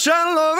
lasciarlo